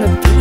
the beat.